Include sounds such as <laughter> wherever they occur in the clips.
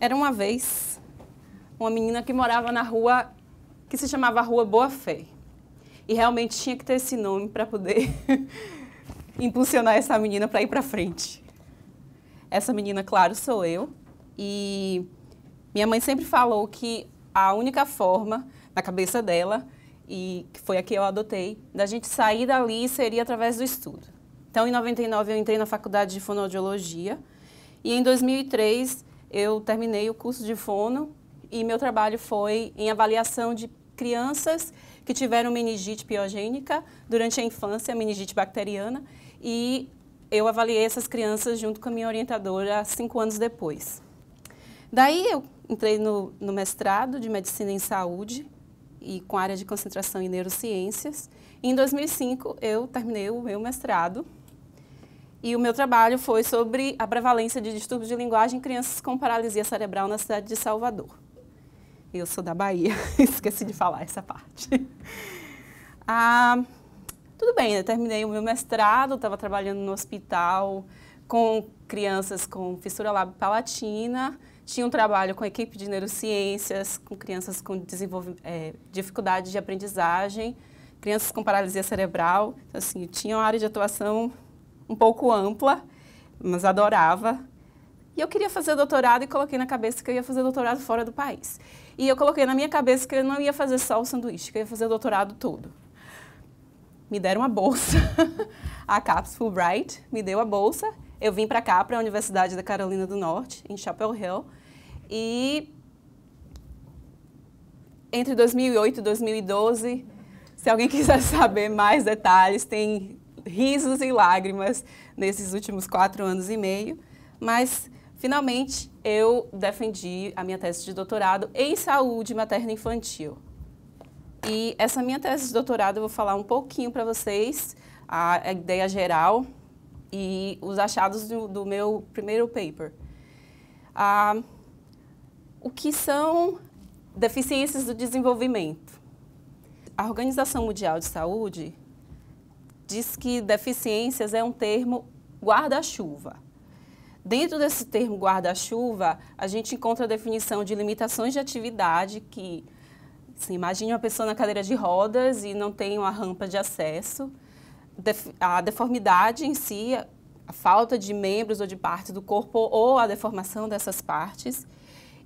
Era uma vez uma menina que morava na rua que se chamava Rua Boa Fé. E realmente tinha que ter esse nome para poder <laughs> impulsionar essa menina para ir para frente. Essa menina, claro, sou eu. E minha mãe sempre falou que a única forma, na cabeça dela, e que foi a que eu adotei, da gente sair dali seria através do estudo. Então, em 99, eu entrei na faculdade de fonoaudiologia. E em 2003, eu terminei o curso de fono e meu trabalho foi em avaliação de crianças que tiveram meningite piogênica durante a infância, meningite bacteriana, e eu avaliei essas crianças junto com a minha orientadora cinco anos depois. Daí eu entrei no, no mestrado de Medicina em Saúde e com área de concentração em Neurociências. E em 2005 eu terminei o meu mestrado e o meu trabalho foi sobre a prevalência de distúrbios de linguagem em crianças com paralisia cerebral na cidade de Salvador. Eu sou da Bahia, <laughs> esqueci de falar essa parte. Ah, tudo bem, eu terminei o meu mestrado, estava trabalhando no hospital com crianças com fissura lábio-palatina, tinha um trabalho com equipe de neurociências, com crianças com é, dificuldade de aprendizagem, crianças com paralisia cerebral. Então, assim, tinha uma área de atuação um pouco ampla, mas adorava. E eu queria fazer doutorado e coloquei na cabeça que eu ia fazer doutorado fora do país. E eu coloquei na minha cabeça que eu não ia fazer só o sanduíche, que eu ia fazer doutorado todo. Me deram uma bolsa. <laughs> a CAPS Fulbright me deu a bolsa. Eu vim para cá, para a Universidade da Carolina do Norte, em Chapel Hill. E entre 2008 e 2012, se alguém <laughs> quiser saber mais detalhes, tem risos e lágrimas nesses últimos quatro anos e meio, mas finalmente eu defendi a minha tese de doutorado em saúde materna infantil. E essa minha tese de doutorado eu vou falar um pouquinho para vocês, a, ideia geral e os achados do, do meu primeiro paper. Ah, o que são deficiências do desenvolvimento? A Organização Mundial de Saúde diz que deficiências é um termo guarda-chuva. Dentro desse termo guarda-chuva, a gente encontra a definição de limitações de atividade que, assim, imagine uma pessoa na cadeira de rodas e não tem uma rampa de acesso, a deformidade em si, a falta de membros ou de partes do corpo ou a deformação dessas partes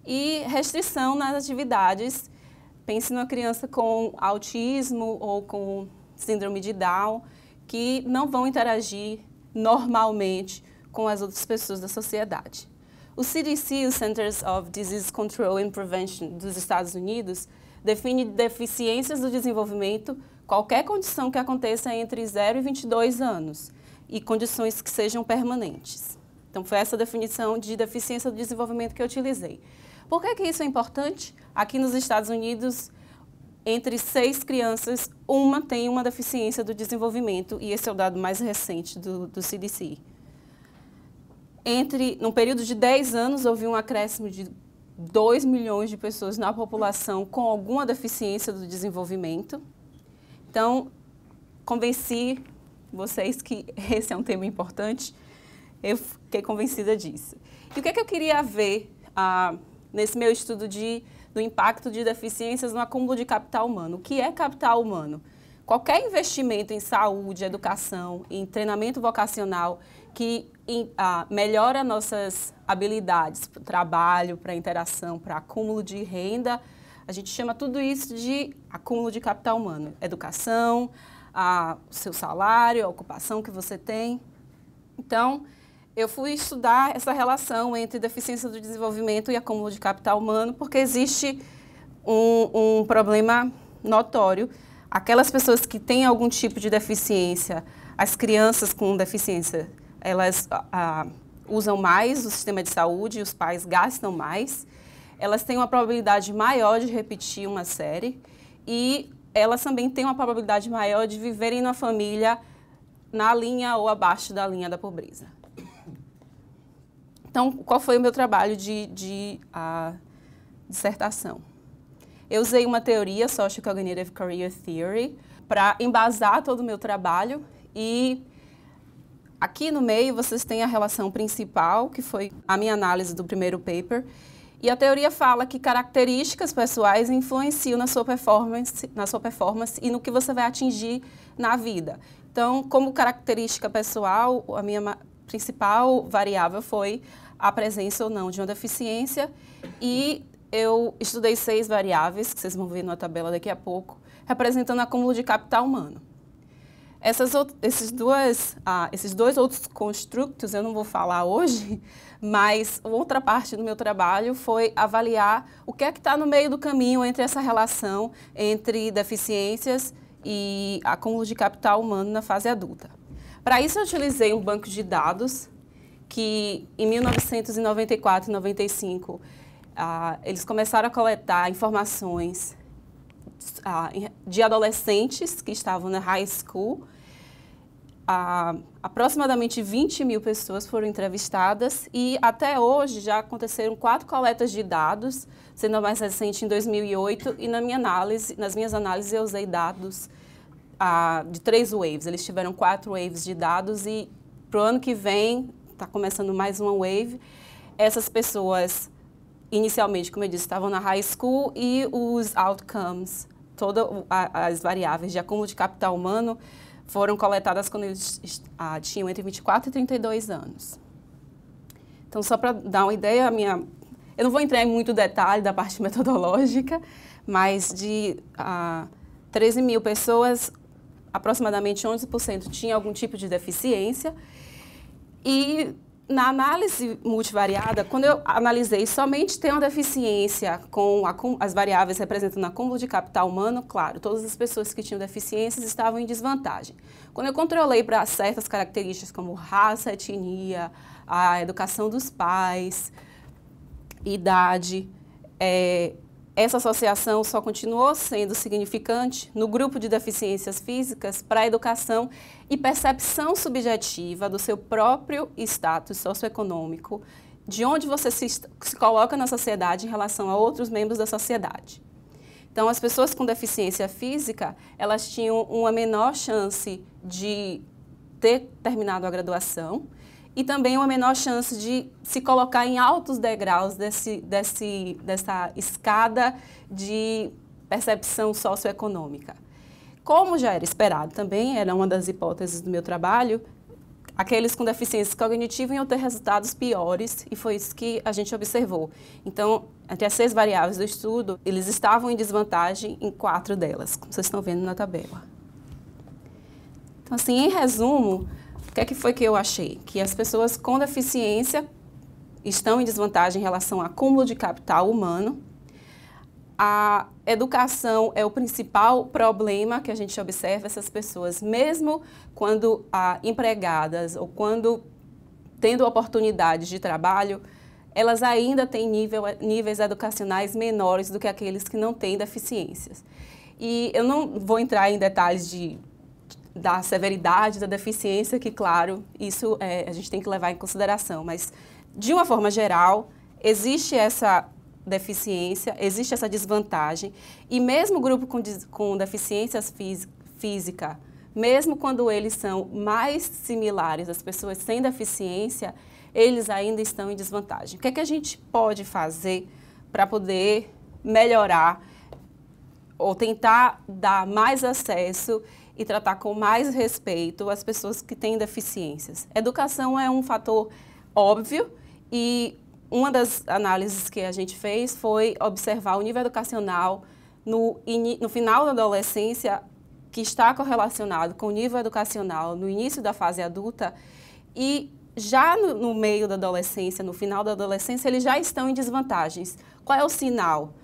e restrição nas atividades. Pense numa criança com autismo ou com síndrome de Down, que não vão interagir normalmente com as outras pessoas da sociedade. O CDC, o Centers of Disease Control and Prevention dos Estados Unidos, define deficiências do desenvolvimento qualquer condição que aconteça entre 0 e 22 anos e condições que sejam permanentes. Então, foi essa definição de deficiência do desenvolvimento que eu utilizei. Por que, que isso é importante? Aqui nos Estados Unidos, entre seis crianças, uma tem uma deficiência do desenvolvimento, e esse é o dado mais recente do, do CDC. Entre, num período de 10 anos, houve um acréscimo de 2 milhões de pessoas na população com alguma deficiência do desenvolvimento. Então, convenci vocês que <laughs> esse é um tema importante, eu fiquei convencida disso. E o que, é que eu queria ver ah, nesse meu estudo de do impacto de deficiências no acúmulo de capital humano. O que é capital humano? Qualquer investimento em saúde, educação, em treinamento vocacional que em, ah, melhora nossas habilidades para trabalho, para interação, para acúmulo de renda, a gente chama tudo isso de acúmulo de capital humano. Educação, a, o seu salário, a ocupação que você tem. Então, eu fui estudar essa relação entre deficiência do desenvolvimento e acúmulo de capital humano, porque existe um, um problema notório. Aquelas pessoas que têm algum tipo de deficiência, as crianças com deficiência, elas ah, usam mais o sistema de saúde, os pais gastam mais, elas têm uma probabilidade maior de repetir uma série e elas também têm uma probabilidade maior de viverem numa família na linha ou abaixo da linha da pobreza. Então, qual foi o meu trabalho de, de dissertação? Eu usei uma teoria, Social Cognitive Career Theory, para embasar todo o meu trabalho e aqui no meio vocês têm a relação principal, que foi a minha análise do primeiro paper, E a teoria fala que características pessoais influenciam na sua performance, na sua performance e no que você vai atingir na vida. Então, como característica pessoal, a minha principal variável foi a presença ou não de uma deficiência e eu estudei seis variáveis, que vocês vão ver na tabela daqui a pouco, representando acúmulo de capital humano. Essas, esses, duas, ah, esses dois outros construtos eu não vou falar hoje, <laughs> mas outra parte do meu trabalho foi avaliar o que é que está no meio do caminho entre essa relação entre deficiências e acúmulo de capital humano na fase adulta. Para isso, eu utilizei um banco de dados que, em 1994 e 95, ah, eles começaram a coletar informações ah, de adolescentes que estavam na high school a, aproximadamente 20 mil pessoas foram entrevistadas e até hoje já aconteceram quatro coletas de dados, sendo a mais recente em 2008 e na minha análise, nas minhas análises eu usei dados de três waves. Eles tiveram quatro waves de dados e para o ano que vem está começando mais uma wave. Essas pessoas inicialmente, como eu disse, estavam na high school e os outcomes, todas as variáveis de acúmulo de capital humano foram coletadas quando eles ah, tinham entre 24 e 32 anos. Então, só para dar uma ideia, minha, eu não vou entrar em muito detalhe da parte <laughs> metodológica, mas de ah, 13 mil pessoas, aproximadamente 11% tinham algum tipo de deficiência. E na análise multivariada, quando eu analisei somente ter uma deficiência com as variáveis representando acúmulo de capital humano, claro, todas as pessoas que tinham deficiências estavam em desvantagem. Quando eu controlei para certas características como raça, etnia, a educação dos pais, idade, é, essa associação só continuou sendo significante no grupo de deficiências físicas para a educação e percepção subjetiva do seu próprio status socioeconômico, de onde você se, se coloca na sociedade em relação a outros membros da sociedade. Então, as pessoas com deficiência física, elas tinham uma menor chance de ter terminado a graduação, e também uma menor chance de se colocar em altos degraus desse, desse, dessa escada de percepção socioeconômica. Como já era esperado também, era uma das hipóteses do meu trabalho, aqueles com deficiência cognitiva iam ter resultados piores, e foi isso que a gente observou. Então, entre as seis variáveis do estudo, eles estavam em desvantagem em quatro delas, como vocês estão vendo na tabela. Então, assim, em resumo, o que, é que foi que eu achei? Que as pessoas com deficiência estão em desvantagem em relação ao acúmulo de capital humano. A educação é o principal problema que a gente observa essas pessoas, mesmo quando ah, empregadas ou quando tendo oportunidades de trabalho, elas ainda têm nível, níveis educacionais menores do que aqueles que não têm deficiências. E eu não vou entrar em detalhes de da severidade da deficiência, que, claro, isso é, a gente tem que levar em consideração. Mas, de uma forma geral, existe essa deficiência, existe essa desvantagem, e mesmo grupo com, com deficiências física, mesmo quando eles são mais similares às pessoas sem deficiência, eles ainda estão em desvantagem. O que é que a gente pode fazer para poder melhorar ou tentar dar mais acesso e tratar com mais respeito as pessoas que têm deficiências. Educação é um fator óbvio e uma das análises que a gente fez foi observar o nível educacional no, no final da adolescência, que está correlacionado com o nível educacional no início da fase adulta e já no, no meio da adolescência, no final da adolescência, eles já estão em desvantagens. Qual é o sinal?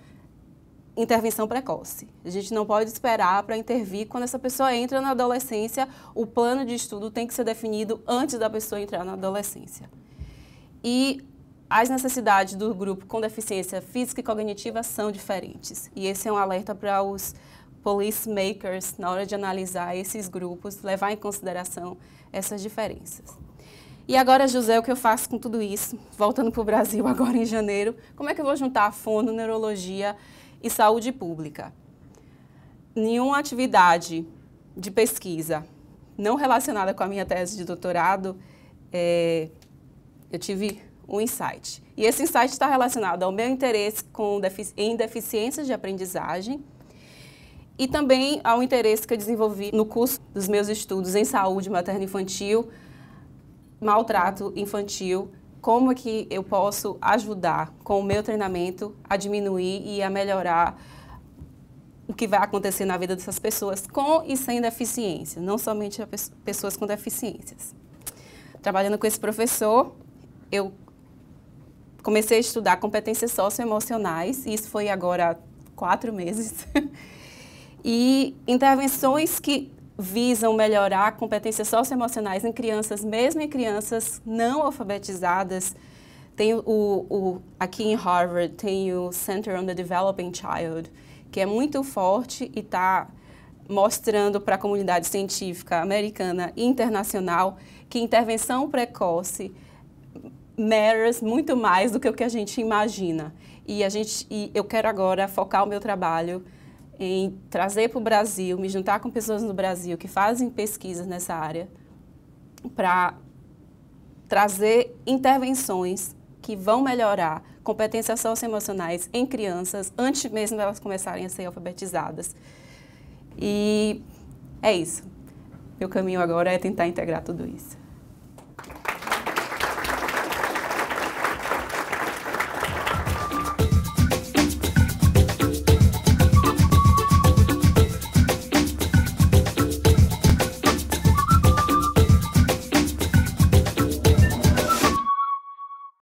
Intervenção precoce. A gente não pode esperar para intervir quando essa pessoa entra na adolescência. O plano de estudo tem que ser definido antes da pessoa entrar na adolescência. E as necessidades do grupo com deficiência física e cognitiva são diferentes. E esse é um alerta para os police makers na hora de analisar esses grupos, levar em consideração essas diferenças. E agora, José, o que eu faço com tudo isso? Voltando para o Brasil <laughs> agora em janeiro, como é que eu vou juntar a fono, neurologia e saúde pública. Nenhuma atividade de pesquisa não relacionada com a minha tese de doutorado, é, eu tive um insight. E esse insight está relacionado ao meu interesse com defici em deficiências de aprendizagem e também ao interesse que eu desenvolvi no curso dos meus estudos em saúde materno-infantil, maltrato infantil, como é que eu posso ajudar com o meu treinamento a diminuir e a melhorar o que vai acontecer na vida dessas pessoas com e sem deficiência, não somente pessoas com deficiências. Trabalhando com esse professor, eu comecei a estudar competências socioemocionais, e isso foi agora há quatro meses. <laughs> e intervenções que visam melhorar competências socioemocionais em crianças, mesmo em crianças não alfabetizadas. Tem o, o, aqui em Harvard tem o Center on the Developing Child, que é muito forte e está mostrando para a comunidade científica americana e internacional que intervenção precoce matters muito mais do que o que a gente imagina. E, a gente, e eu quero agora focar o meu trabalho em trazer para o Brasil, me juntar com pessoas no Brasil que fazem pesquisas nessa área, para trazer intervenções que vão melhorar competências socioemocionais em crianças antes mesmo delas começarem a ser alfabetizadas. E é isso. Meu caminho agora é tentar integrar tudo isso.